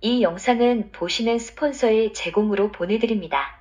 이 영상은 보시는 스폰서의 제공으로 보내드립니다.